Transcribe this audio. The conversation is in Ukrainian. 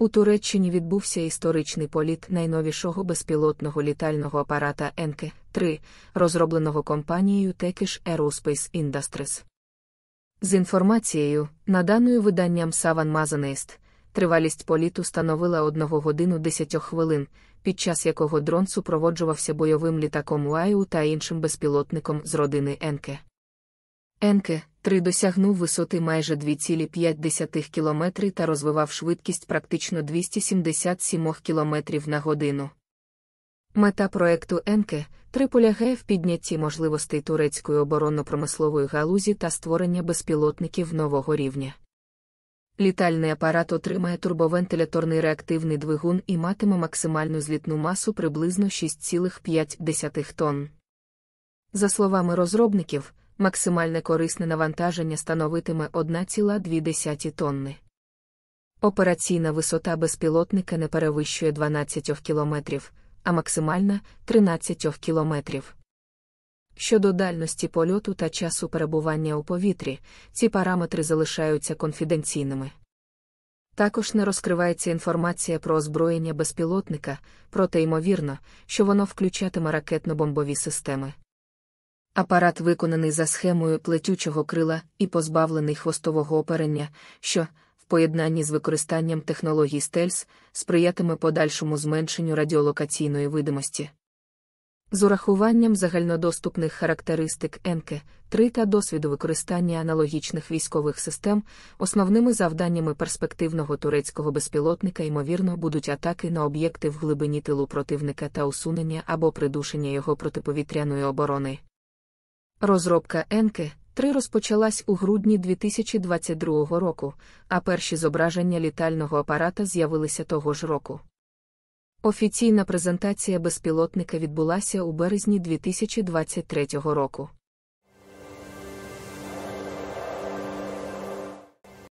У Туреччині відбувся історичний політ найновішого безпілотного літального апарата НК-3, розробленого компанією Turkish Aerospace Industries. З інформацією, наданою виданням Savan Mazanist, тривалість політу становила 1 годину 10 хвилин, під час якого дрон супроводжувався бойовим літаком УАЮ та іншим безпілотником з родини НК. НК-3 досягнув висоти майже 2,5 км та розвивав швидкість практично 277 км на годину. Мета проекту НК-3 полягає в піднятті можливостей турецької оборонно-промислової галузі та створення безпілотників нового рівня. Літальний апарат отримає турбовентиляторний реактивний двигун і матиме максимальну злітну масу приблизно 6,5 тонн. За словами розробників, максимальне корисне навантаження становитиме 1,2 тонни. Операційна висота безпілотника не перевищує 12 км, а максимальна 13 км. Щодо дальності польоту та часу перебування у повітрі, ці параметри залишаються конфіденційними. Також не розкривається інформація про озброєння безпілотника, проте ймовірно, що воно включатиме ракетно-бомбові системи. Апарат виконаний за схемою плетючого крила і позбавлений хвостового оперення, що, в поєднанні з використанням технологій стельс, сприятиме подальшому зменшенню радіолокаційної видимості. З урахуванням загальнодоступних характеристик НК, 3 та досвіду використання аналогічних військових систем, основними завданнями перспективного турецького безпілотника ймовірно будуть атаки на об'єкти в глибині тилу противника та усунення або придушення його протиповітряної оборони. Розробка НК 3 розпочалась у грудні 2022 року, а перші зображення літального апарата з'явилися того ж року. Офіційна презентація безпілотника відбулася у березні 2023 року.